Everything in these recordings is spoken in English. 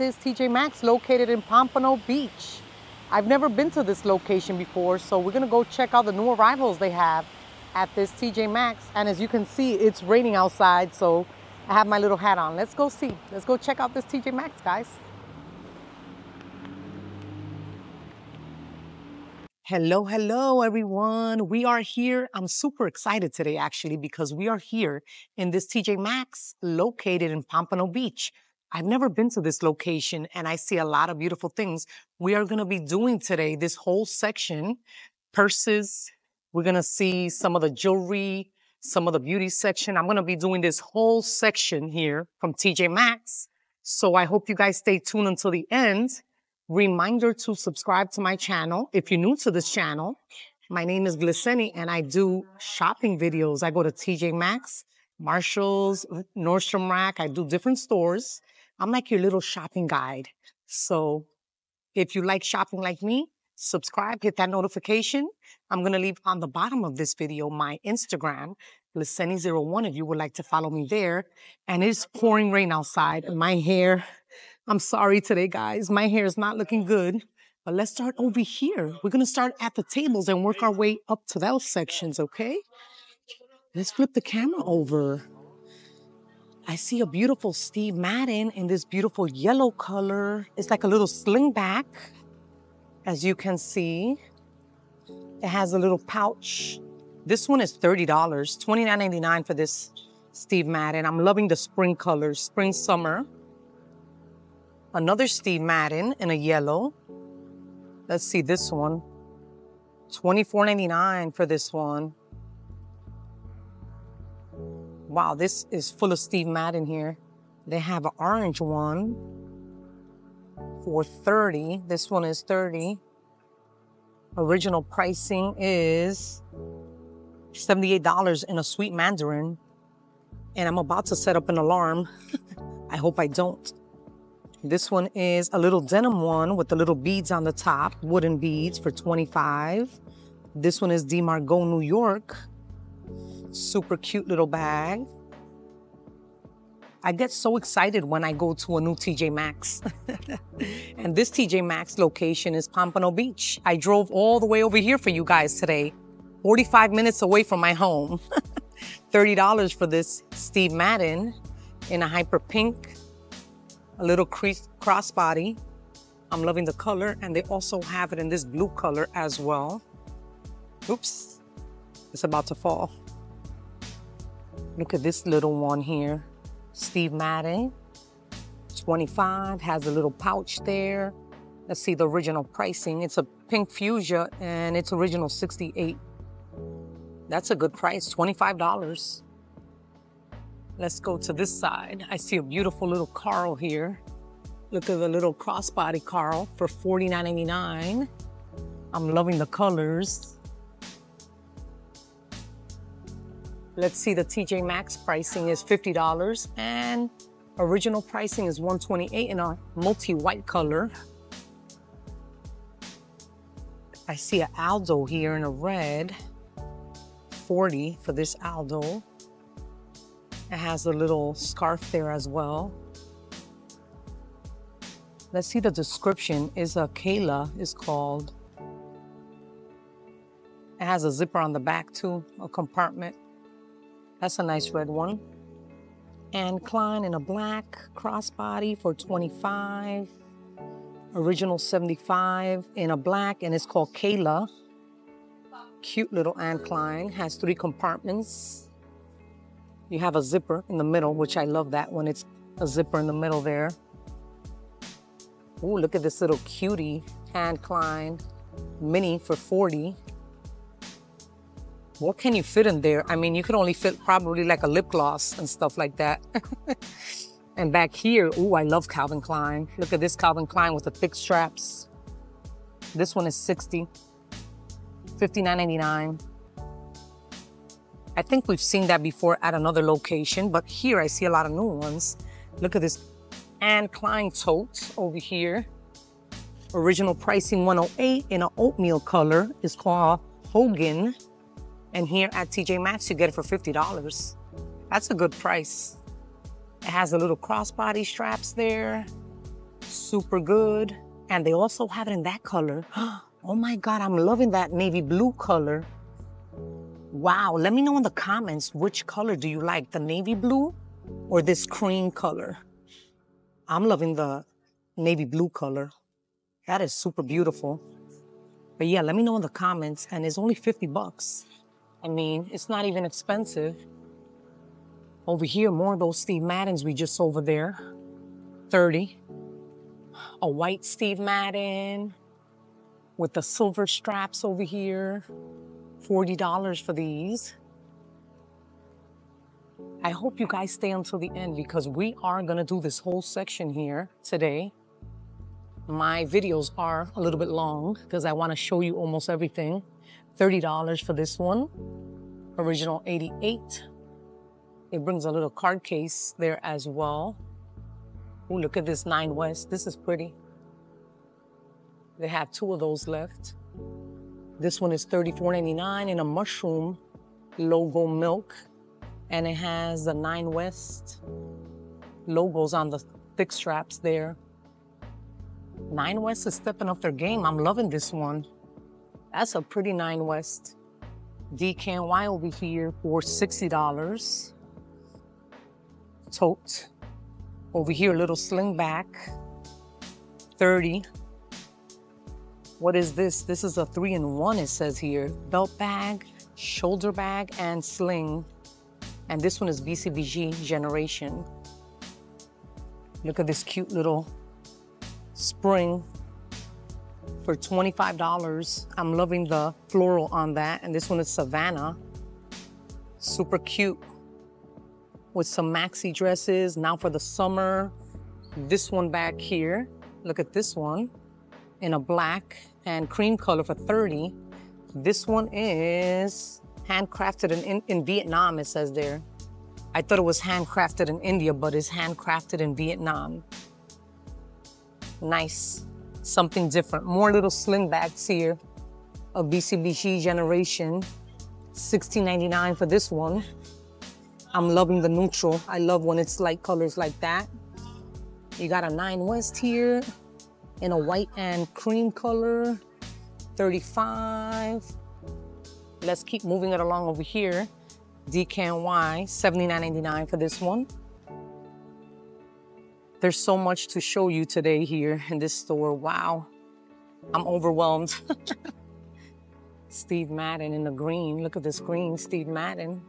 this TJ Maxx located in Pompano Beach. I've never been to this location before, so we're gonna go check out the new arrivals they have at this TJ Maxx. And as you can see, it's raining outside, so I have my little hat on. Let's go see. Let's go check out this TJ Maxx, guys. Hello, hello, everyone. We are here. I'm super excited today, actually, because we are here in this TJ Maxx located in Pompano Beach. I've never been to this location and I see a lot of beautiful things. We are going to be doing today this whole section purses. We're going to see some of the jewelry, some of the beauty section. I'm going to be doing this whole section here from TJ Maxx. So I hope you guys stay tuned until the end. Reminder to subscribe to my channel. If you're new to this channel, my name is Gliceny and I do shopping videos. I go to TJ Maxx, Marshalls, Nordstrom Rack. I do different stores. I'm like your little shopping guide. So if you like shopping like me, subscribe, hit that notification. I'm going to leave on the bottom of this video my Instagram, gliceny01 if you would like to follow me there. And it's pouring rain outside and my hair I'm sorry today, guys. My hair is not looking good. But let's start over here. We're going to start at the tables and work our way up to those sections, okay? Let's flip the camera over. I see a beautiful Steve Madden in this beautiful yellow color. It's like a little sling back, as you can see. It has a little pouch. This one is $30, $29.99 for this Steve Madden. I'm loving the spring colors, spring, summer. Another Steve Madden in a yellow. Let's see this one. $24.99 for this one. Wow, this is full of Steve Madden here. They have an orange one for 30. This one is 30. Original pricing is $78 in a sweet mandarin. And I'm about to set up an alarm. I hope I don't. This one is a little denim one with the little beads on the top, wooden beads for 25. This one is DeMargo New York. Super cute little bag. I get so excited when I go to a new TJ Maxx. and this TJ Maxx location is Pompano Beach. I drove all the way over here for you guys today, 45 minutes away from my home. $30 for this Steve Madden in a hyper pink a little crease crossbody. I'm loving the color and they also have it in this blue color as well. Oops, it's about to fall. Look at this little one here. Steve Madden, 25, has a little pouch there. Let's see the original pricing. It's a pink fuchsia and it's original 68. That's a good price, $25. Let's go to this side. I see a beautiful little Karl here. Look at the little crossbody Karl for $49.99. I'm loving the colors. Let's see, the TJ Maxx pricing is $50 and original pricing is 128 in a multi-white color. I see an Aldo here in a red, 40 for this Aldo. It has a little scarf there as well. Let's see the description. Is a Kayla is called. It has a zipper on the back too, a compartment. That's a nice red one. Anne Klein in a black crossbody for 25. Original 75 in a black and it's called Kayla. Cute little Anne Klein. Has three compartments. You have a zipper in the middle, which I love that one. it's a zipper in the middle there. Ooh, look at this little cutie, Anne Klein mini for 40. What can you fit in there? I mean, you could only fit probably like a lip gloss and stuff like that. and back here, ooh, I love Calvin Klein. Look at this Calvin Klein with the thick straps. This one is 60, 59.99. I think we've seen that before at another location, but here I see a lot of new ones. Look at this Anne Klein tote over here. Original pricing 108 in an oatmeal color is called Hogan. And here at TJ Maxx, you get it for $50. That's a good price. It has a little crossbody straps there. Super good. And they also have it in that color. Oh my God, I'm loving that navy blue color. Wow, let me know in the comments which color do you like, the navy blue or this cream color? I'm loving the navy blue color. That is super beautiful. But yeah, let me know in the comments. And it's only 50 bucks. I mean, it's not even expensive. Over here, more of those Steve Maddens we just over there. 30. A white Steve Madden with the silver straps over here. $40 for these. I hope you guys stay until the end because we are gonna do this whole section here today. My videos are a little bit long because I wanna show you almost everything. $30 for this one, original 88. It brings a little card case there as well. Oh, look at this Nine West. This is pretty. They have two of those left. This one is $34.99 in a mushroom logo milk. And it has the Nine West logos on the thick straps there. Nine West is stepping up their game. I'm loving this one. That's a pretty Nine West. DKNY over here for $60. Tote. Over here, a little sling back. 30 what is this? This is a three in one, it says here. Belt bag, shoulder bag, and sling. And this one is BCBG Generation. Look at this cute little spring for $25. I'm loving the floral on that. And this one is Savannah. Super cute with some maxi dresses. Now for the summer. This one back here. Look at this one in a black and cream color for 30. This one is handcrafted in, in Vietnam, it says there. I thought it was handcrafted in India, but it's handcrafted in Vietnam. Nice, something different. More little sling bags here of BCBG generation. $16.99 for this one. I'm loving the neutral. I love when it's light colors like that. You got a Nine West here in a white and cream color, 35. Let's keep moving it along over here. DKNY, $79.99 for this one. There's so much to show you today here in this store. Wow, I'm overwhelmed. Steve Madden in the green. Look at this green, Steve Madden.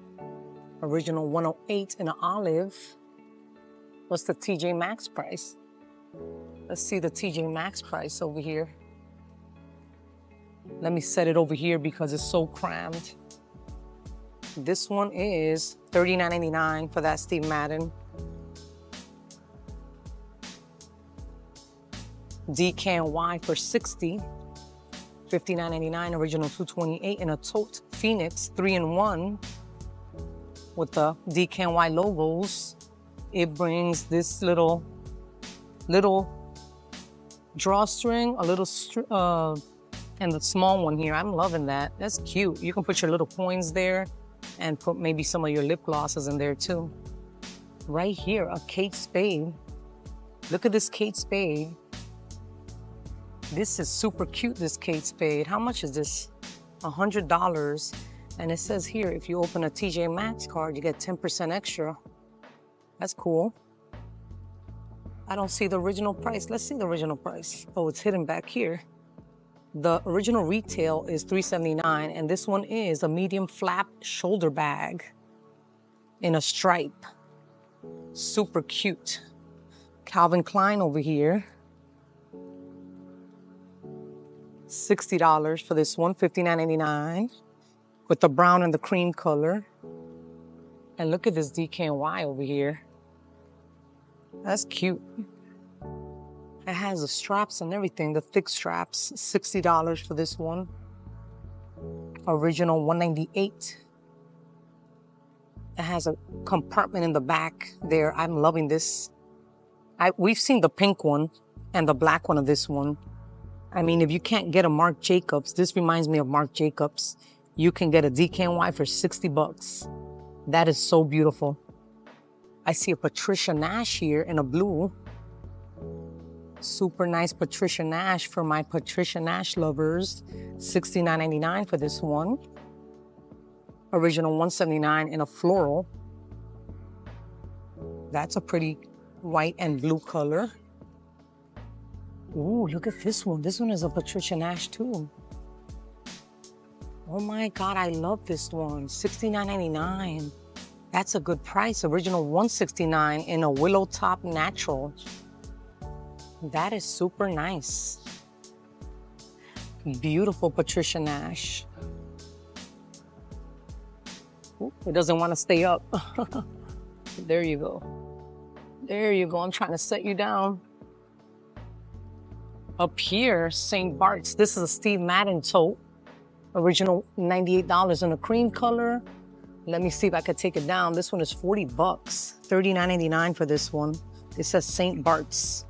Original 108 in an olive. What's the TJ Maxx price? Let's see the TJ Maxx price over here. Let me set it over here because it's so crammed. This one is $39.99 for that Steve Madden. DKNY for 60 $59.99, original 228 in a tote Phoenix 3 in 1 with the DKNY logos. It brings this little, little drawstring, a little, uh, and the small one here. I'm loving that. That's cute. You can put your little coins there and put maybe some of your lip glosses in there too. Right here, a Kate Spade. Look at this Kate Spade. This is super cute, this Kate Spade. How much is this? $100. And it says here, if you open a TJ Maxx card, you get 10% extra. That's cool. I don't see the original price. Let's see the original price. Oh, it's hidden back here. The original retail is 379, and this one is a medium flap shoulder bag in a stripe. Super cute. Calvin Klein over here. $60 for this one, $59.99 with the brown and the cream color. And look at this DKNY over here. That's cute. It has the straps and everything, the thick straps. $60 for this one. Original 198 It has a compartment in the back there. I'm loving this. I, we've seen the pink one and the black one of this one. I mean, if you can't get a Marc Jacobs, this reminds me of Marc Jacobs. You can get a DKNY for 60 bucks. That is so beautiful. I see a Patricia Nash here in a blue. Super nice Patricia Nash for my Patricia Nash lovers. $69.99 for this one. Original 179 in a floral. That's a pretty white and blue color. Ooh, look at this one. This one is a Patricia Nash too. Oh my God, I love this one. $69.99. That's a good price. Original 169 in a willow top natural. That is super nice. Beautiful Patricia Nash. Ooh, it doesn't want to stay up. there you go. There you go. I'm trying to set you down. Up here, St. Bart's. This is a Steve Madden tote. Original $98 in a cream color. Let me see if I could take it down. This one is 40 bucks. $39.89 for this one. It says St. Bart's.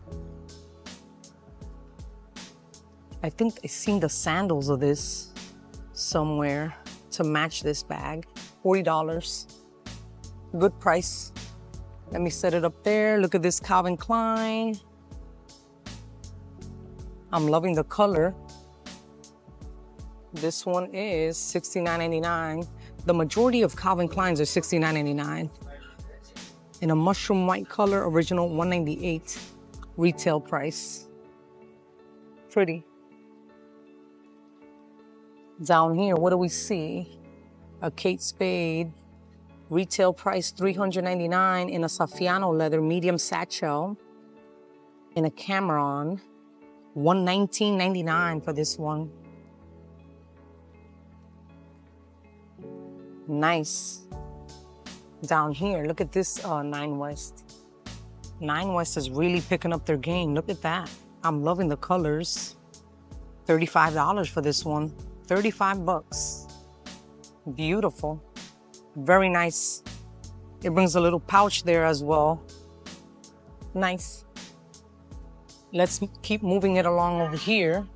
I think I've seen the sandals of this somewhere to match this bag. $40. Good price. Let me set it up there. Look at this Calvin Klein. I'm loving the color. This one is $69.99. The majority of Calvin Kleins are $69.99. In a mushroom white color, original 198 retail price. Pretty. Down here, what do we see? A Kate Spade, retail price 399 in a Saffiano leather medium satchel. In a Cameron, $119.99 for this one. Nice. Down here, look at this uh, Nine West. Nine West is really picking up their game. Look at that. I'm loving the colors. $35 for this one. 35 bucks. Beautiful. Very nice. It brings a little pouch there as well. Nice. Let's keep moving it along over here.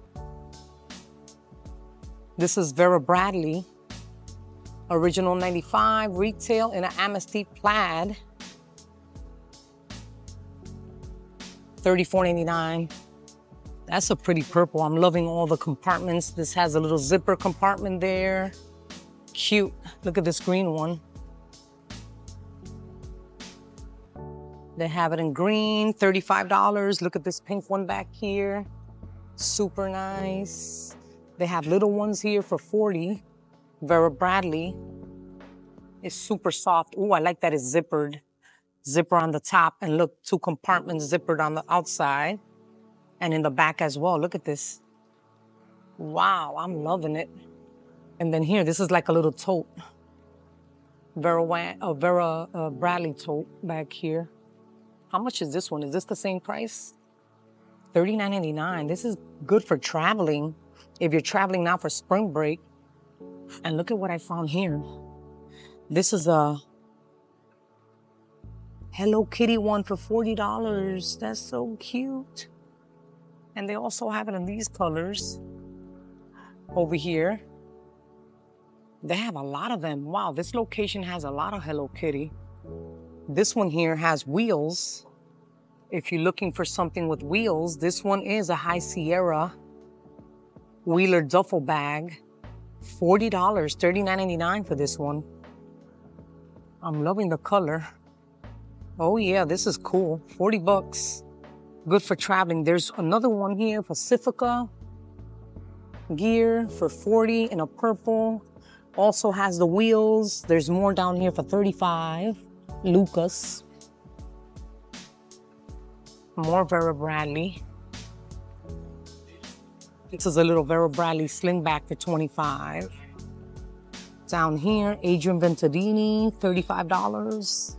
This is Vera Bradley. Original 95, retail in an Amnesty plaid. $34.99. That's a pretty purple. I'm loving all the compartments. This has a little zipper compartment there. Cute. Look at this green one. They have it in green, $35. Look at this pink one back here. Super nice. They have little ones here for 40. Vera Bradley is super soft. Ooh, I like that it's zippered. Zipper on the top and look, two compartments zippered on the outside and in the back as well. Look at this. Wow, I'm loving it. And then here, this is like a little tote. Vera, uh, Vera uh, Bradley tote back here. How much is this one? Is this the same price? $39.99. This is good for traveling. If you're traveling now for spring break. And look at what I found here. This is a Hello Kitty one for $40. That's so cute. And they also have it in these colors over here. They have a lot of them. Wow, this location has a lot of Hello Kitty. This one here has wheels. If you're looking for something with wheels, this one is a High Sierra Wheeler duffel bag. $40, $39.99 for this one. I'm loving the color. Oh yeah, this is cool. 40 bucks good for traveling. There's another one here, Pacifica gear for 40 in a purple. Also has the wheels. There's more down here for 35. Lucas. More Vera Bradley. This is a little Vera Bradley slingback for 25. Down here, Adrienne Vittadini, $35.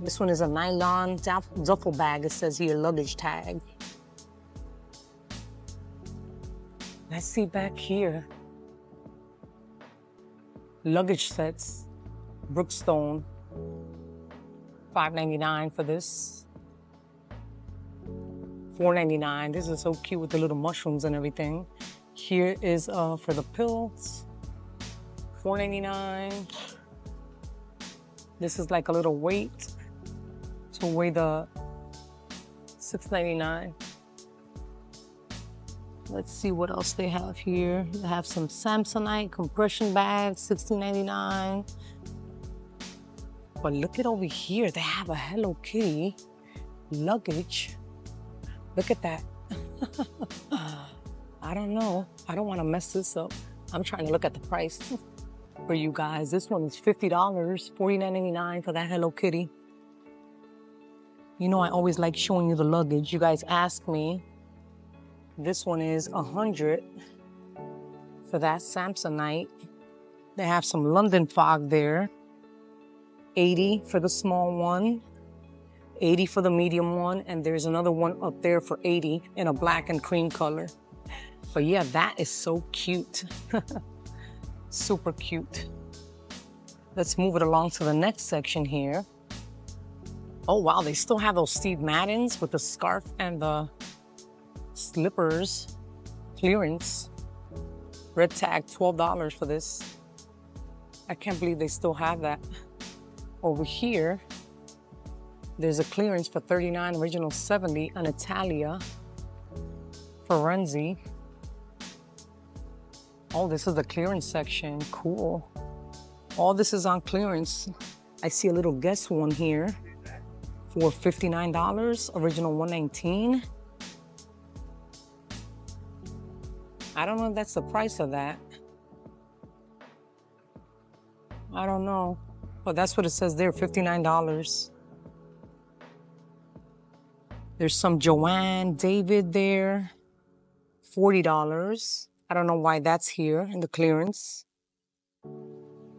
This one is a nylon duffel bag. It says here luggage tag. Let's see back here. Luggage sets, Brookstone, $5.99 for this. $4.99. This is so cute with the little mushrooms and everything. Here is uh, for the pills, $4.99. This is like a little weight to weigh the $6.99. Let's see what else they have here. They have some Samsonite compression bags, $16.99. But look at over here. They have a Hello Kitty luggage. Look at that. I don't know. I don't want to mess this up. I'm trying to look at the price for you guys. This one is $50, $49.99 for that Hello Kitty. You know, I always like showing you the luggage. You guys ask me. This one is 100 for that Samsonite. They have some London fog there. 80 for the small one. 80 for the medium one. And there's another one up there for 80 in a black and cream color. But yeah, that is so cute. Super cute. Let's move it along to the next section here. Oh wow, they still have those Steve Maddens with the scarf and the slippers. Clearance. Red tag, $12 for this. I can't believe they still have that. Over here, there's a clearance for 39, original 70, an Italia. Ferenzi. Oh, this is the clearance section. Cool. All this is on clearance. I see a little Guess one here for $59, original 119. I don't know if that's the price of that. I don't know. But that's what it says there, $59. There's some Joanne David there, $40. I don't know why that's here in the clearance.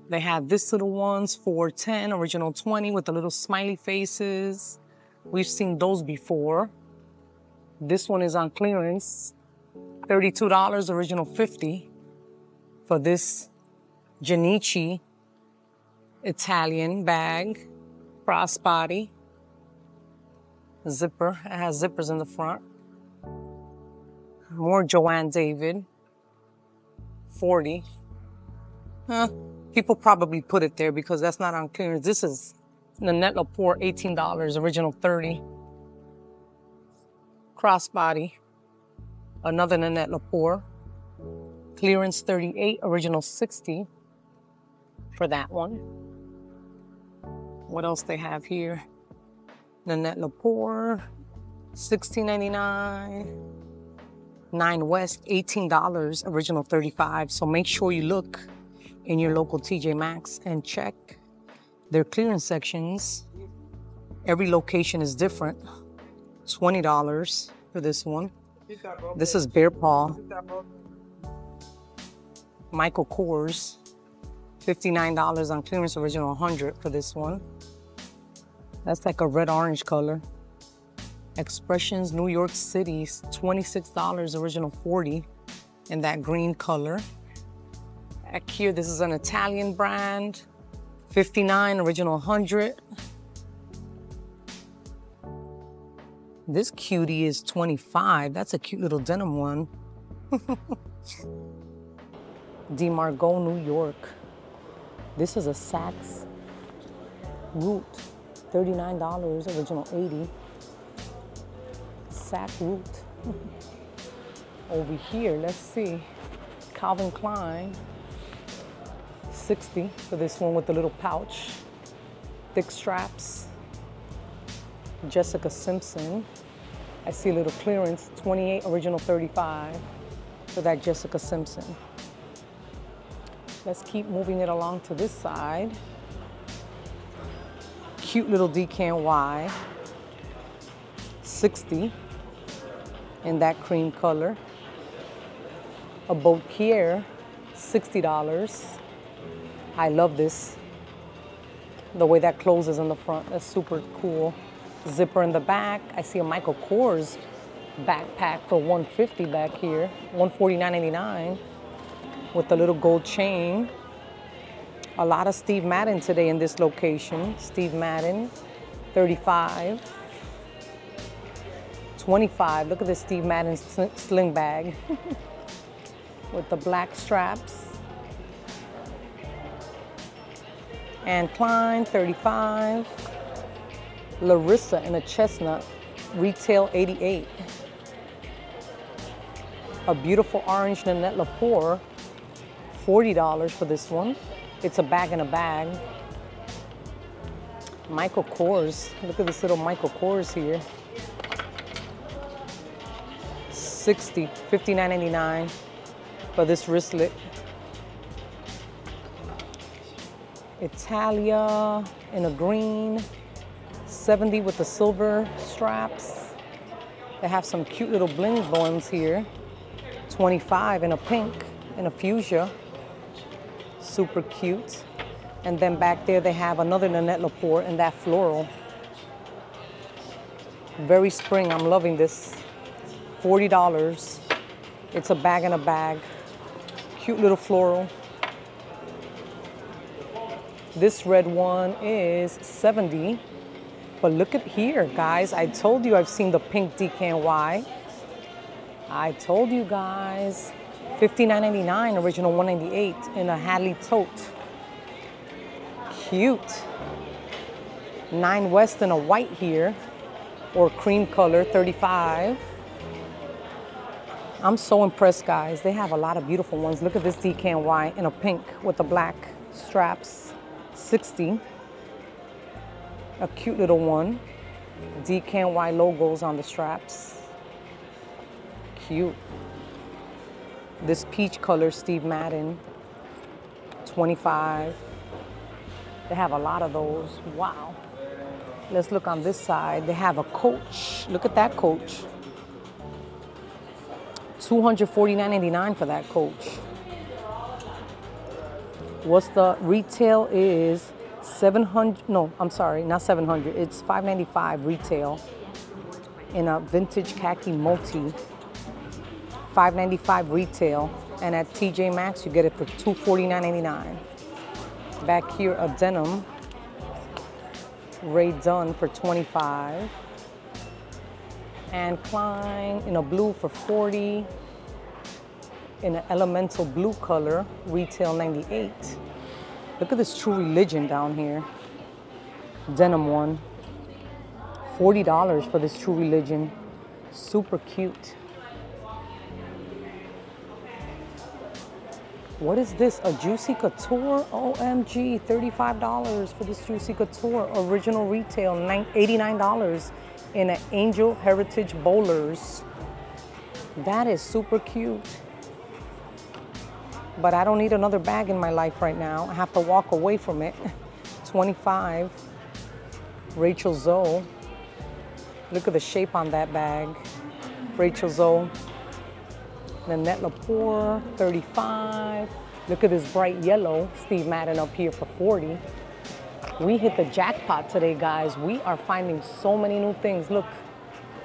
They have this little ones for 10, original 20 with the little smiley faces. We've seen those before. This one is on clearance. $32, original 50 for this Janichi Italian bag, crossbody, zipper. It has zippers in the front. More Joanne David. 40. Huh. People probably put it there because that's not on clearance. This is Nanette Lepore, $18, original 30. Crossbody. Another Nanette Lepore. Clearance 38, original 60 for that one. What else they have here? Nanette Lepore, $16.99. Nine West, $18, original 35. So make sure you look in your local TJ Maxx and check their clearance sections. Every location is different. $20 for this one. This is Bear Paw. Michael Kors, $59 on clearance, original 100 for this one. That's like a red orange color. Expressions New York City's $26, original 40 in that green color. Here, this is an Italian brand, 59, original 100. This cutie is 25. That's a cute little denim one. DeMarco, New York. This is a Saks Root, $39, original 80 sack root. Over here, let's see. Calvin Klein, 60 for this one with the little pouch. Thick straps. Jessica Simpson. I see a little clearance, 28, original 35 for that Jessica Simpson. Let's keep moving it along to this side. Cute little DKNY, 60 in that cream color. A Beauclair, $60. I love this. The way that closes in the front, that's super cool. Zipper in the back. I see a Michael Kors backpack for 150 back here, 149.99 with a little gold chain. A lot of Steve Madden today in this location. Steve Madden, 35. 25. Look at this Steve Madden sling bag with the black straps. Anne Klein, 35. Larissa in a chestnut, retail 88. A beautiful orange Nanette Lepore, $40 for this one. It's a bag in a bag. Michael Kors, look at this little Michael Kors here. 60, 59.99 for this wristlet. Italia in a green, 70 with the silver straps. They have some cute little bling blooms here. 25 in a pink, in a fuchsia. Super cute. And then back there they have another Nanette Lepore in that floral. Very spring, I'm loving this. $40. It's a bag in a bag. Cute little floral. This red one is 70. But look at here, guys. I told you I've seen the pink DKNY. I told you guys. $59.99, original 198 in a Hadley tote. Cute. Nine West in a white here, or cream color, 35. I'm so impressed, guys. They have a lot of beautiful ones. Look at this DKNY in a pink with the black straps, 60. A cute little one. DKNY logos on the straps. Cute. This peach color, Steve Madden, 25. They have a lot of those. Wow. Let's look on this side. They have a coach. Look at that coach. $249.99 for that coach. What's the retail is 700 no i'm sorry not 700 it's 595 retail in a vintage khaki multi 595 retail and at tj maxx you get it for $249.99. back here a denim Rae Dunn for 25, Anne Klein in a blue for 40 in an elemental blue color retail 98 Look at this True Religion down here. Denim one. $40 for this True Religion. Super cute. What is this? A Juicy Couture? OMG, $35 for this Juicy Couture. Original retail, $89 in an Angel Heritage Bowlers. That is super cute but I don't need another bag in my life right now. I have to walk away from it. 25, Rachel Zoe. Look at the shape on that bag. Rachel Zoe. Nanette Lepore, 35. Look at this bright yellow, Steve Madden up here for 40. We hit the jackpot today, guys. We are finding so many new things. Look,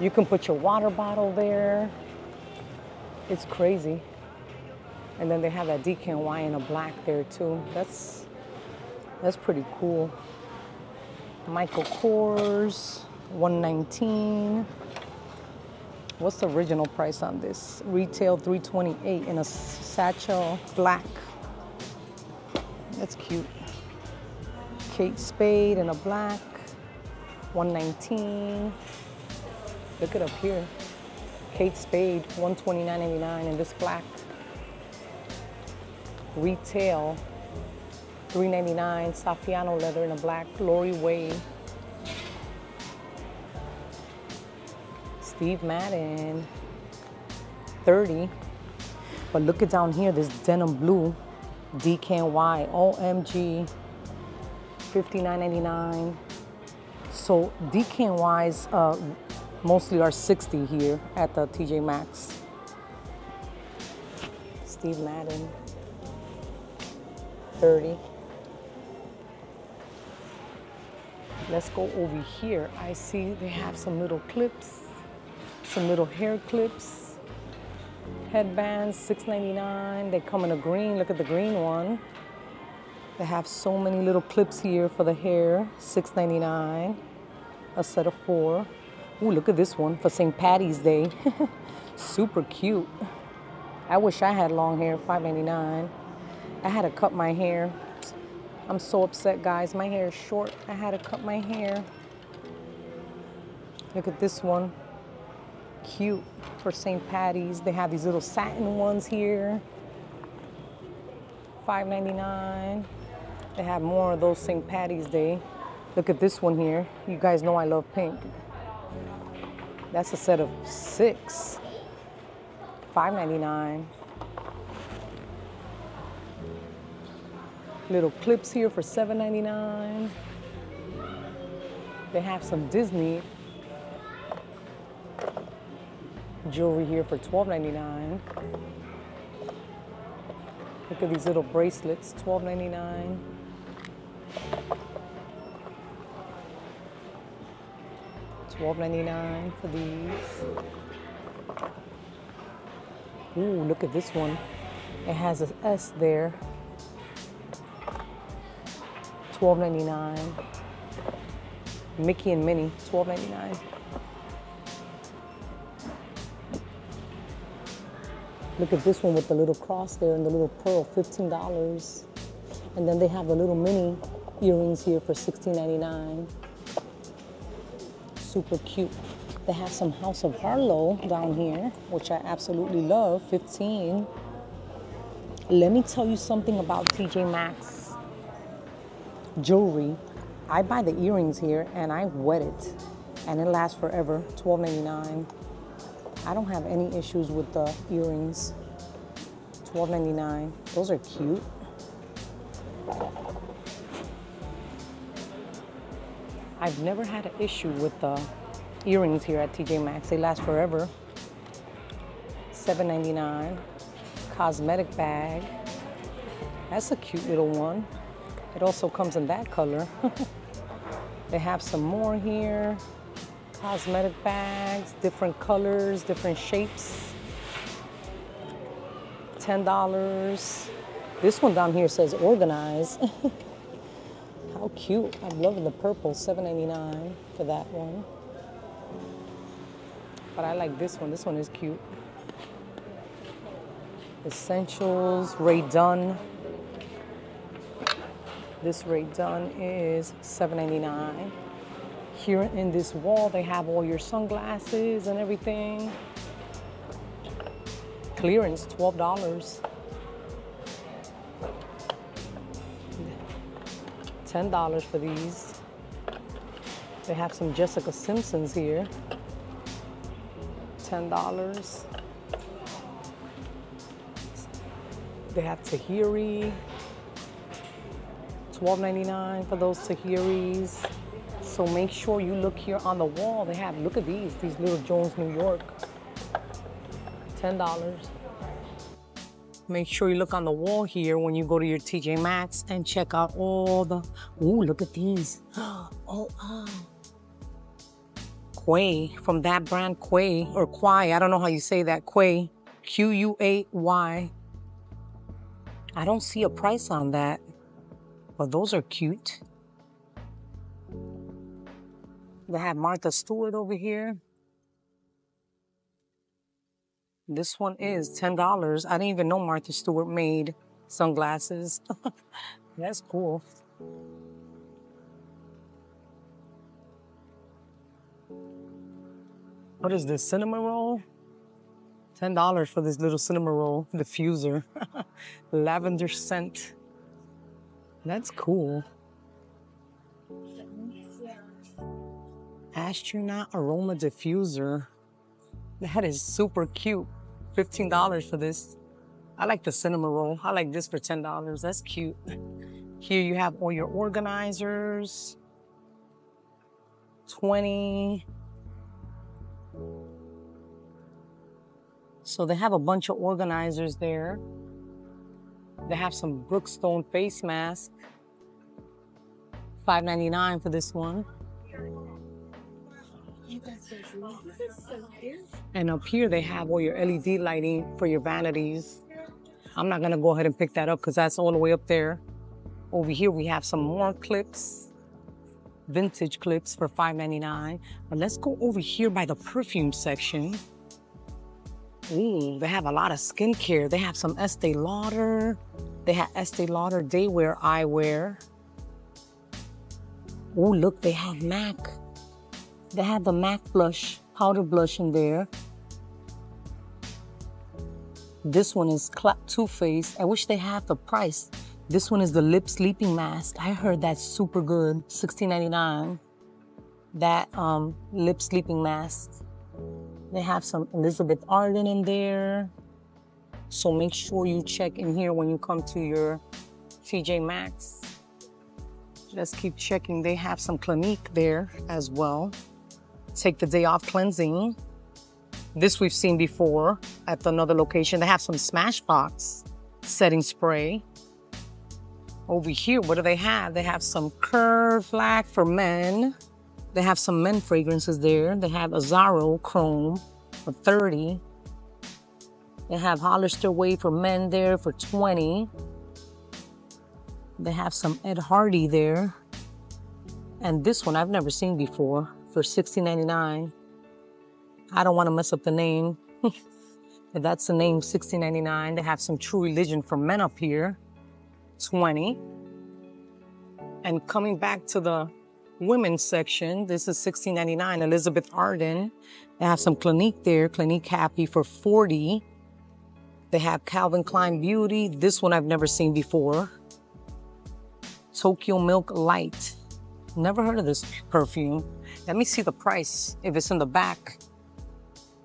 you can put your water bottle there. It's crazy. And then they have that DKNY in a black there too. That's that's pretty cool. Michael Kors, 119. What's the original price on this? Retail 328 in a satchel black. That's cute. Kate Spade in a black, 119. Look it up here. Kate Spade, 129.99 in this black retail, $3.99, Saffiano leather in a black, Lori Way. Steve Madden, 30. But look at down here, this denim blue, DKNY, OMG, $59.99. So DKNYs uh, mostly are 60 here at the TJ Maxx. Steve Madden. 30. Let's go over here. I see they have some little clips, some little hair clips, headbands, $6.99. They come in a green. Look at the green one. They have so many little clips here for the hair, $6.99. A set of four. Ooh, look at this one for St. Patty's Day. Super cute. I wish I had long hair, $5.99. I had to cut my hair. I'm so upset, guys. My hair is short. I had to cut my hair. Look at this one. Cute for St. Patty's. They have these little satin ones here. $5.99. They have more of those St. Patty's Day. Look at this one here. You guys know I love pink. That's a set of six. $5.99. Little clips here for $7.99. They have some Disney jewelry here for $12.99. Look at these little bracelets, $12.99. $12.99 for these. Ooh, look at this one. It has an S there. $12.99. Mickey and Minnie, $12.99. Look at this one with the little cross there and the little pearl, $15. And then they have the little mini earrings here for $16.99. Super cute. They have some House of Harlow down here, which I absolutely love, 15. Let me tell you something about TJ Maxx jewelry. I buy the earrings here and I wet it and it lasts forever, $12.99. I don't have any issues with the earrings. $12.99. Those are cute. I've never had an issue with the earrings here at TJ Maxx. They last forever. $7.99. Cosmetic bag. That's a cute little one. It also comes in that color. they have some more here. Cosmetic bags, different colors, different shapes. $10. This one down here says organize. How cute. I'm loving the purple, $7.99 for that one. But I like this one. This one is cute. Essentials, Rae Dunn. This Rae Dunn is $7.99. Here in this wall, they have all your sunglasses and everything. Clearance, $12. $10 for these. They have some Jessica Simpsons here. $10. They have Tahari. $12.99 for those Taharis. So make sure you look here on the wall. They have, look at these, these little Jones New York. $10. Make sure you look on the wall here when you go to your TJ Maxx and check out all the, ooh, look at these. Oh, oh. Quay, from that brand Quay, or Quay, I don't know how you say that, Quay, Q-U-A-Y. I don't see a price on that, but those are cute. They have Martha Stewart over here. This one is $10. I didn't even know Martha Stewart made sunglasses. That's cool. What is this, cinnamon roll? $10 for this little cinnamon roll diffuser. Lavender scent. That's cool. Astronaut aroma diffuser. That is super cute. $15 for this. I like the cinema roll. I like this for $10. That's cute. Here you have all your organizers. 20. So they have a bunch of organizers there. They have some Brookstone face mask. $5.99 for this one. And up here they have all your LED lighting for your vanities. I'm not gonna go ahead and pick that up because that's all the way up there. Over here we have some more clips, vintage clips for $5.99. But let's go over here by the perfume section. Ooh, they have a lot of skincare. They have some Estee Lauder. They have Estee Lauder daywear eyewear. Ooh, look, they have MAC They have the MAC blush, powder blush in there. This one is Too Faced. I wish they had the price. This one is the lip sleeping mask. I heard that's super good. $16.99. That um, lip sleeping mask. They have some Elizabeth Arden in there. So make sure you check in here when you come to your TJ Maxx. Let's keep checking. They have some Clinique there as well. Take the day off cleansing. This we've seen before at another location. They have some Smashbox setting spray. Over here, what do they have? They have some Curve Black for men. They have some men fragrances there. They have Azzaro Chrome for 30. They have Hollister Wave for men there for 20. They have some Ed Hardy there. And this one I've never seen before for $16.99. I don't want to mess up the name. that's the name, $16.99. They have some True Religion for men up here, 20. And coming back to the women's section, this is $16.99, Elizabeth Arden. They have some Clinique there, Clinique Happy for 40. They have Calvin Klein Beauty. This one I've never seen before. Tokyo Milk Light. Never heard of this perfume. Let me see the price, if it's in the back.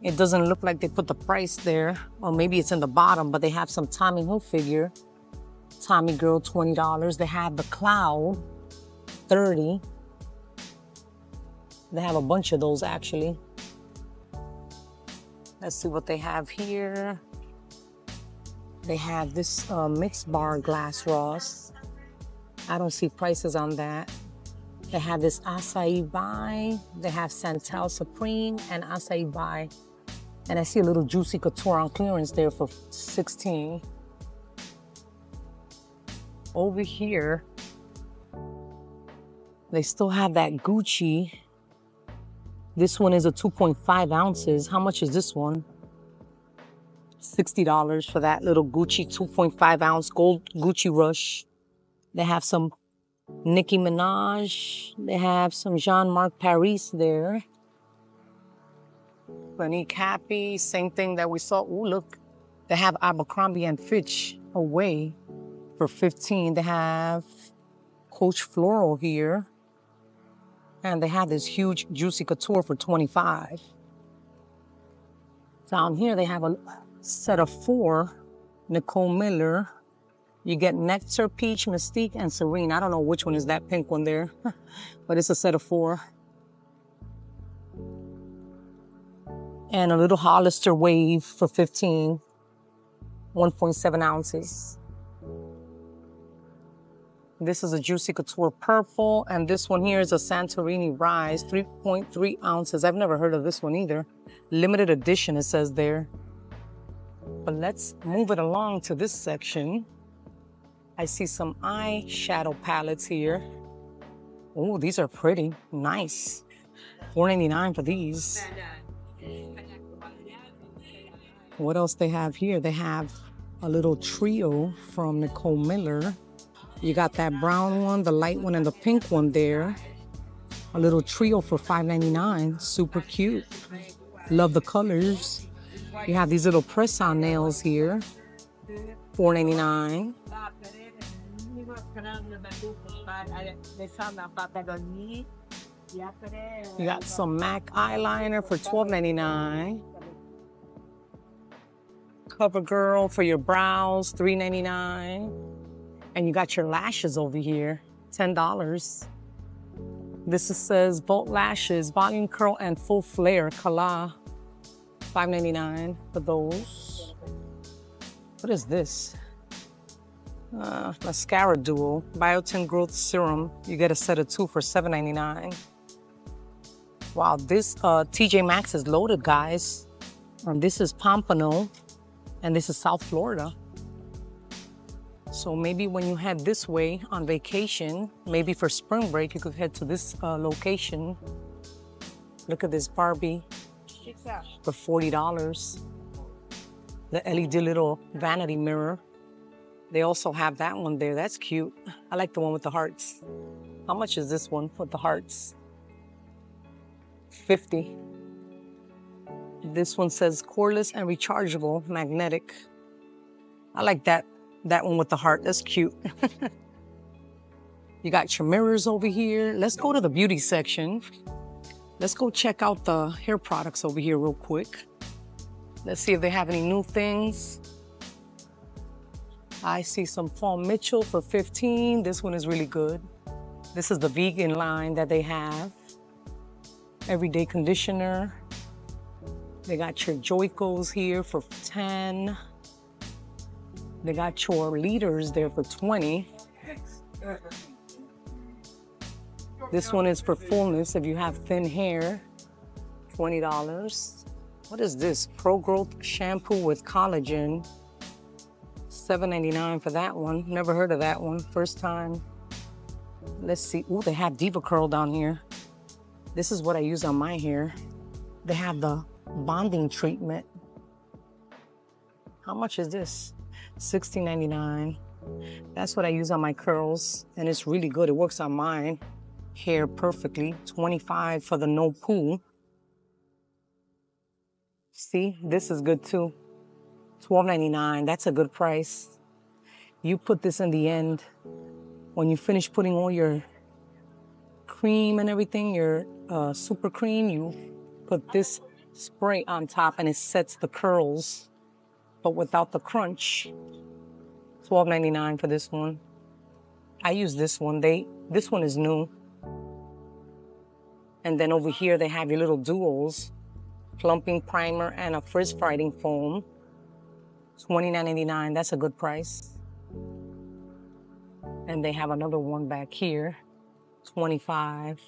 It doesn't look like they put the price there, or maybe it's in the bottom, but they have some Tommy Hilfiger. Tommy Girl, $20. They have the Cloud, 30 They have a bunch of those actually. Let's see what they have here. They have this uh, mixed bar glass Ross. I don't see prices on that. They have this acai by. They have Santal Supreme and acai by. And I see a little Juicy Couture on clearance there for 16. Over here, they still have that Gucci. This one is a 2.5 ounces. How much is this one? $60 for that little Gucci 2.5 ounce gold Gucci Rush. They have some Nicki Minaj. They have some Jean-Marc Paris there. Clinique Happy, same thing that we saw. Ooh, look. They have Abercrombie and Fitch away for 15. They have Coach Floral here. And they have this huge Juicy Couture for 25. Down here, they have a set of four, Nicole Miller. You get Nectar, Peach, Mystique, and Serene. I don't know which one is that pink one there, but it's a set of four. And a little Hollister Wave for 15, 1.7 ounces. This is a Juicy Couture Purple, and this one here is a Santorini Rise, 3.3 ounces. I've never heard of this one either. Limited edition, it says there. But let's move it along to this section. I see some eyeshadow palettes here. Oh, these are pretty. Nice. $4.99 for these. What else they have here? They have a little trio from Nicole Miller. You got that brown one, the light one, and the pink one there. A little trio for $5.99. Super cute. Love the colors. You have these little press-on nails here, $4.99. You got some MAC eyeliner for $12.99. CoverGirl for your brows, $3.99. And you got your lashes over here, $10. This says Volt Lashes, Volume Curl and Full Flare, Kala. $5.99 for those. What is this? Uh, mascara duo, biotin growth serum. You get a set of two for $7.99. Wow, this uh, TJ Maxx is loaded, guys. Um, this is Pompano, and this is South Florida. So maybe when you head this way on vacation, maybe for spring break, you could head to this uh, location. Look at this Barbie for $40. The LED little vanity mirror. They also have that one there. That's cute. I like the one with the hearts. How much is this one with the hearts? 50. This one says cordless and rechargeable magnetic. I like that, that one with the heart. That's cute. you got your mirrors over here. Let's go to the beauty section. Let's go check out the hair products over here real quick. Let's see if they have any new things. I see some Paul Mitchell for 15. This one is really good. This is the vegan line that they have. Everyday conditioner. They got your Joico's here for 10. They got your leaders there for 20. This one is for fullness if you have thin hair, $20. What is this? Pro Growth shampoo with collagen. $7.99 for that one. Never heard of that one. First time. Let's see. Ooh, they have DevaCurl down here. This is what I use on my hair. They have the bonding treatment. How much is this? $16.99. That's what I use on my curls, and it's really good. It works on mine hair perfectly. 25 for the no poo. See, this is good too. $12.99. That's a good price. You put this in the end. When you finish putting all your cream and everything, your uh, super cream, you put this spray on top and it sets the curls, but without the crunch. $12.99 for this one. I use this one. They this one is new. And then over here they have your little duos, plumping primer and a frizz fighting foam. $29.99. That's a good price. And they have another one back here, 25.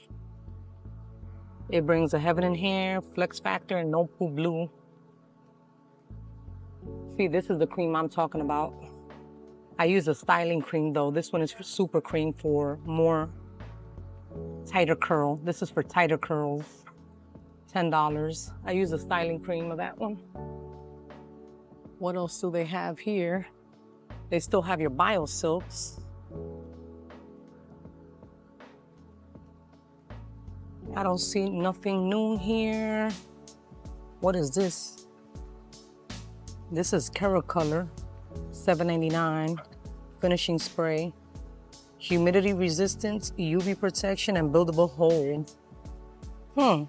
It brings a heaven in hair, flex factor, and no poo blue. See, this is the cream I'm talking about. I use a styling cream though. This one is super cream for more tighter curl. This is for tighter curls. $10. I use a styling cream of that one. What else do they have here? They still have your BioSilks. I don't see nothing new here. What is this? This is Color, $7.99. Finishing spray. Humidity resistance, UV protection, and buildable hold. Hmm.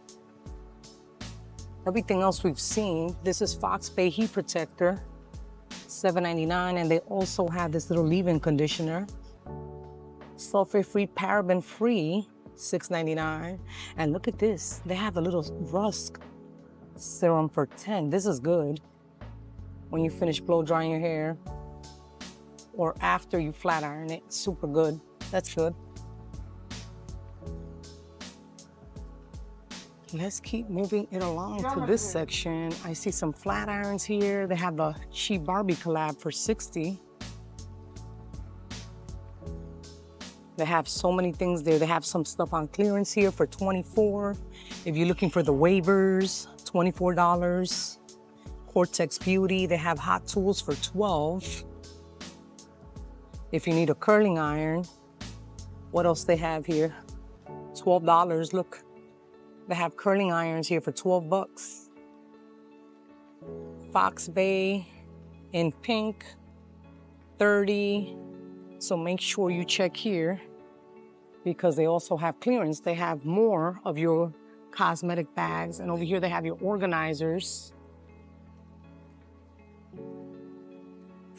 Everything else we've seen. This is FoxyBae Heat Protector, $7.99. And they also have this little leave-in conditioner. Sulfate-free, paraben-free, $6.99. And look at this. They have a little rusk serum for 10. This is good when you finish blow drying your hair or after you flat iron it. Super good. That's good. Let's keep moving it along to this section. I see some flat irons here. They have the She Barbie collab for 60. They have so many things there. They have some stuff on clearance here for 24. If you're looking for the wavers, $24. Cortex Beauty, they have hot tools for 12. If you need a curling iron, what else they have here? $12, look. They have curling irons here for 12 bucks. FoxyBae in pink, 30. So make sure you check here because they also have clearance. They have more of your cosmetic bags. And over here they have your organizers.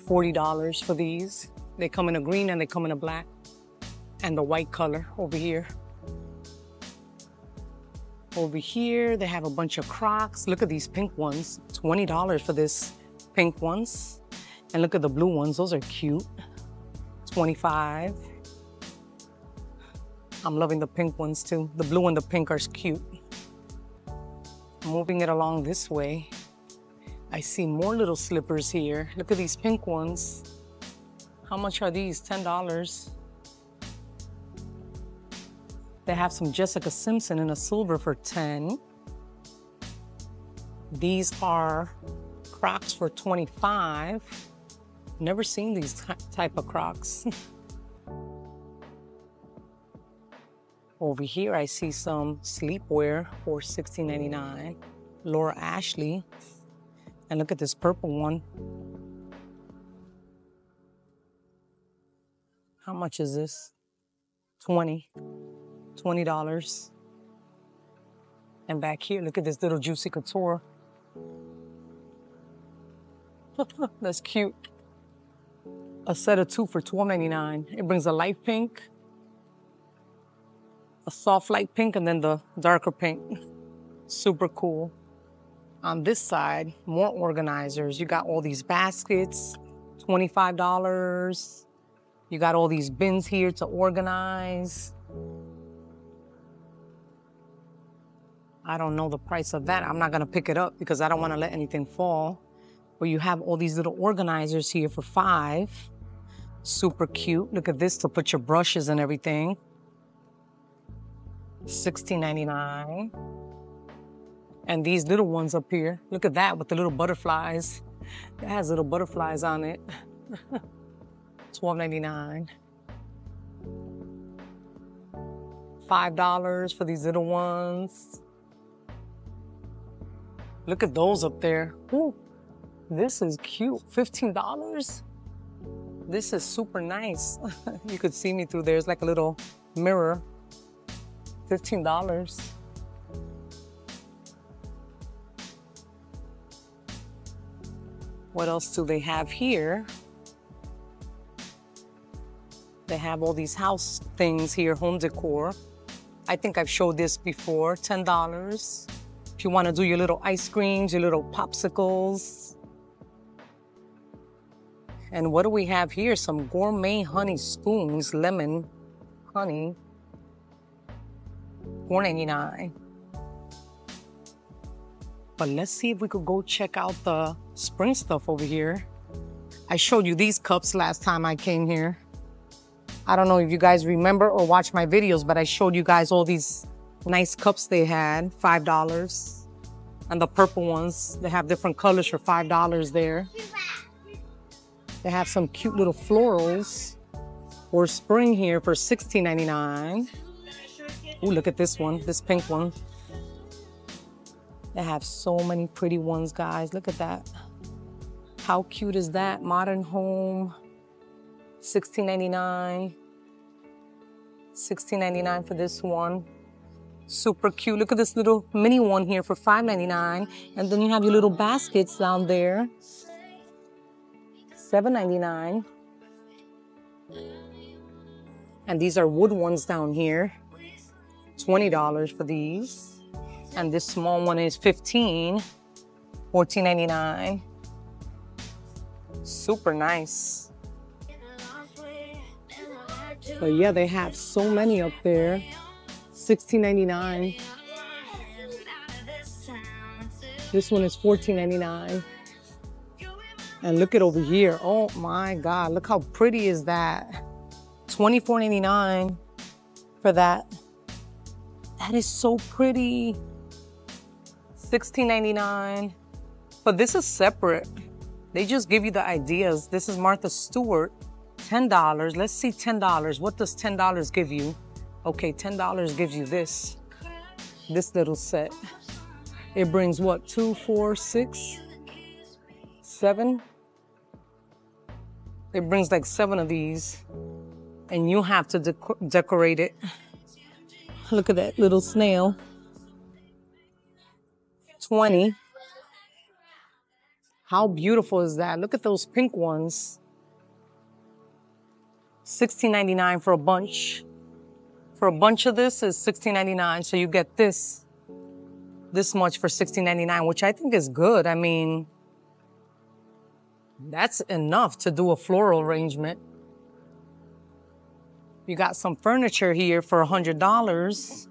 $40 for these. They come in a green and they come in a black and the white color over here. Over here, they have a bunch of Crocs. Look at these pink ones, $20 for this pink ones. And look at the blue ones, those are cute, 25. I'm loving the pink ones too. The blue and the pink are cute. Moving it along this way, I see more little slippers here. Look at these pink ones. How much are these? $10. They have some Jessica Simpson in a silver for 10. These are Crocs for 25. Never seen these type of Crocs. Over here, I see some sleepwear for $16.99. Laura Ashley. And look at this purple one. How much is this? 20 $20. And back here, look at this little Juicy Couture. That's cute. A set of two for $12.99. It brings a light pink, a soft light pink, and then the darker pink. Super cool. On this side, more organizers. You got all these baskets, $25. You got all these bins here to organize. I don't know the price of that. I'm not gonna pick it up because I don't wanna let anything fall. Where you have all these little organizers here for five. Super oh. cute. Look at this to put your brushes and everything. $16.99. And these little ones up here, look at that with the little butterflies. It has little butterflies on it. $12.99. $5 for these little ones. Look at those up there. Ooh, this is cute. $15? This is super nice. you could see me through there. It's like a little mirror. $15. What else do they have here? They have all these house things here, home decor. I think I've showed this before, $10. If you want to do your little ice creams, your little popsicles. And what do we have here? Some gourmet honey spoons, lemon, honey, $4.99. But let's see if we could go check out the spring stuff over here. I showed you these cups last time I came here. I don't know if you guys remember or watch my videos, but I showed you guys all these nice cups they had, $5. And the purple ones, they have different colors for $5 there. They have some cute little florals for spring here for $16.99. Ooh, look at this one, this pink one. They have so many pretty ones, guys. Look at that. How cute is that? Modern home, $16.99. $16.99 for this one. Super cute. Look at this little mini one here for $5.99. And then you have your little baskets down there. $7.99. And these are wood ones down here. $20 for these. And this small one is 15 $14.99. Super nice. But yeah, they have so many up there. $16.99. This one is $14.99. And look at over here. Oh my God, look how pretty is that? $24.99 for that. That is so pretty. $16.99. But this is separate. They just give you the ideas. This is Martha Stewart. $10. Let's see $10. What does $10 give you? Okay, $10 gives you this, this little set. It brings what, two, four, six, seven? It brings like seven of these and you have to dec decorate it. Look at that little snail. 20. How beautiful is that? Look at those pink ones. $16.99 for a bunch. For a bunch of this is $16.99. So you get this, this much for $16.99, which I think is good. I mean, that's enough to do a floral arrangement. You got some furniture here for $100.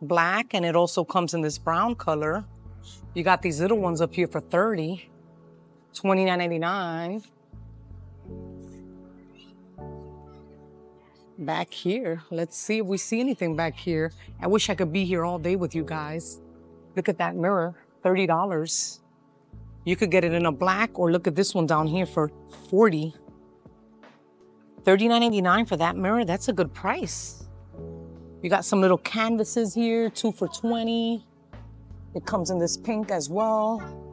Black, and it also comes in this brown color. You got these little ones up here for 30 $29.99. back here. Let's see if we see anything back here. I wish I could be here all day with you guys. Look at that mirror, $30. You could get it in a black or look at this one down here for 40. $39.89 for that mirror. That's a good price. You got some little canvases here, two for 20. It comes in this pink as well.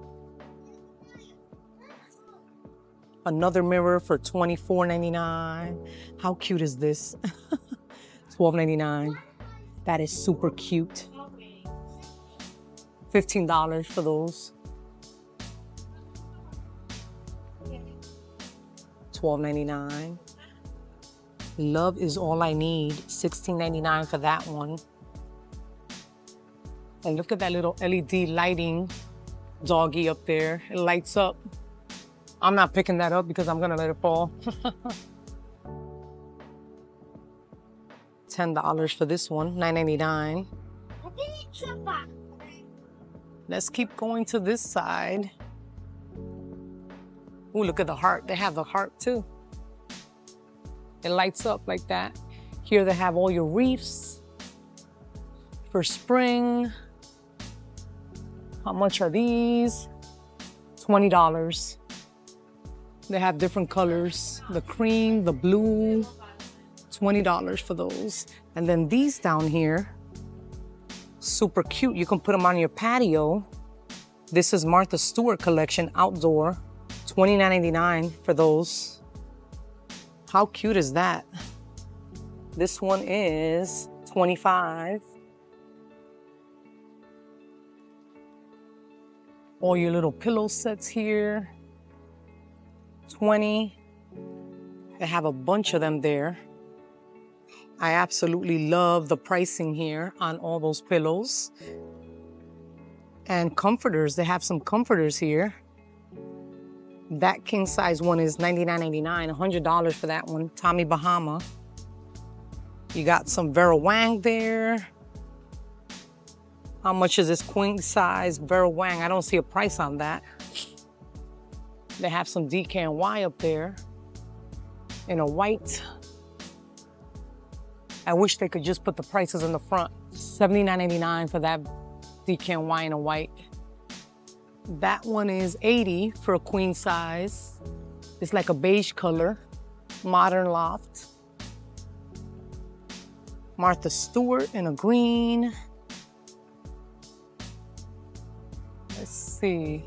Another mirror for $24.99. How cute is this? $12.99. That is super cute. $15 for those. $12.99. Love is all I need. $16.99 for that one. And look at that little LED lighting doggy up there. It lights up. I'm not picking that up because I'm gonna let it fall. $10 for this one, $9.99. Let's keep going to this side. Ooh, look at the heart. They have the heart too. It lights up like that. Here they have all your wreaths for spring. How much are these? $20. They have different colors, the cream, the blue, $20 for those. And then these down here, super cute. You can put them on your patio. This is Martha Stewart collection outdoor, $29.99 for those. How cute is that? This one is 25. All your little pillow sets here, 20. They have a bunch of them there. I absolutely love the pricing here on all those pillows. And comforters, they have some comforters here. That king size one is $99.99, $100 for that one. Tommy Bahama. You got some Vera Wang there. How much is this queen size Vera Wang? I don't see a price on that. They have some DKNY up there in a white. I wish they could just put the prices in the front. $79.89 for that DKNY in a white. That one is 80 for a queen size. It's like a beige color, modern loft. Martha Stewart in a green. Let's see.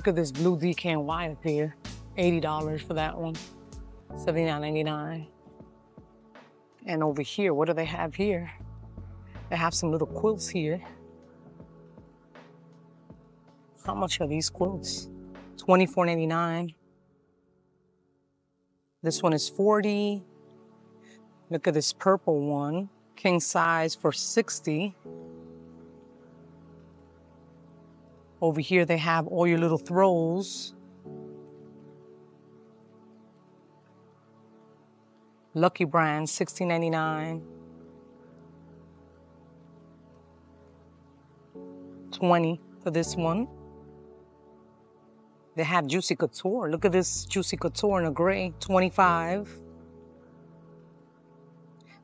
Look at this blue DKNY up here. $80 for that one. $79.99. And over here, what do they have here? They have some little quilts here. How much are these quilts? $24.99. This one is 40. Look at this purple one, king size for 60. Over here they have all your little throws. Lucky Brand, $16.99. 20 for this one. They have Juicy Couture. Look at this Juicy Couture in a gray, 25.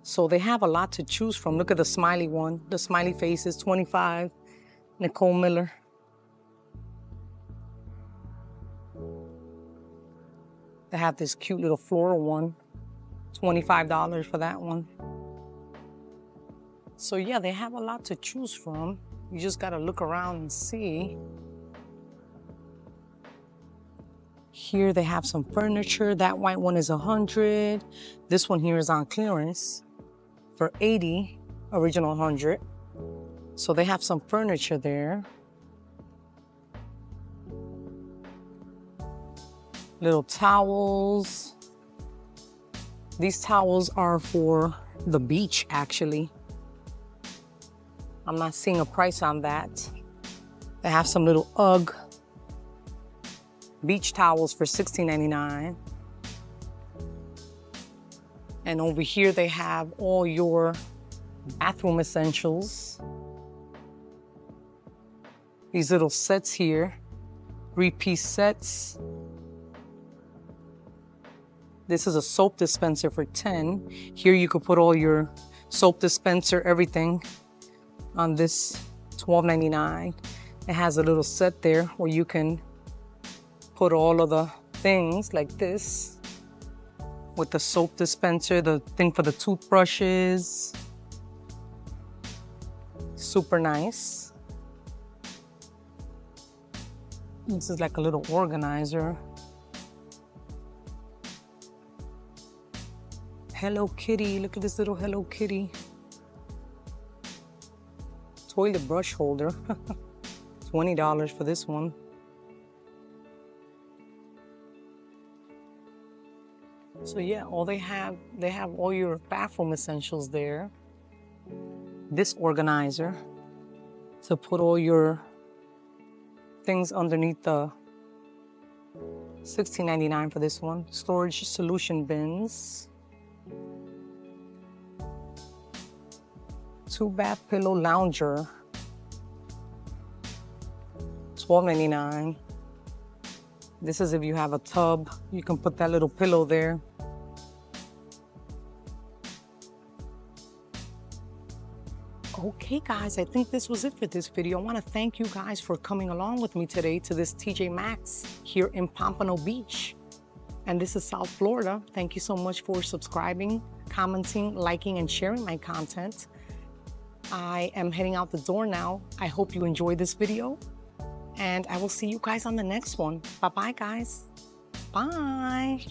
So they have a lot to choose from. Look at the smiley one. The smiley face is 25. Nicole Miller. Have this cute little floral one. $25 for that one. So yeah, they have a lot to choose from. You just gotta look around and see. Here they have some furniture. That white one is 100. This one here is on clearance for 80, original 100. So they have some furniture there. Little towels. These towels are for the beach, actually. I'm not seeing a price on that. They have some little UGG beach towels for $16.99. And over here they have all your bathroom essentials. These little sets here, three piece sets. This is a soap dispenser for 10. Here you could put all your soap dispenser, everything on this $12.99. It has a little set there where you can put all of the things like this. with the soap dispenser, the thing for the toothbrushes. Super nice. This is like a little organizer. Hello Kitty, look at this little Hello Kitty. Toilet brush holder. $20 for this one. So yeah, all they have, they have all your bathroom essentials there. This organizer to put all your things underneath the $16.99 for this one. Storage solution bins. Two bath pillow lounger. $12.99. This is if you have a tub, you can put that little pillow there. Okay, guys, I think this was it for this video. I want to thank you guys for coming along with me today to this TJ Maxx here in Pompano Beach. And this is South Florida. Thank you so much for subscribing, commenting, liking, and sharing my content. I am heading out the door now. I hope you enjoyed this video. And I will see you guys on the next one. Bye-bye, guys. Bye.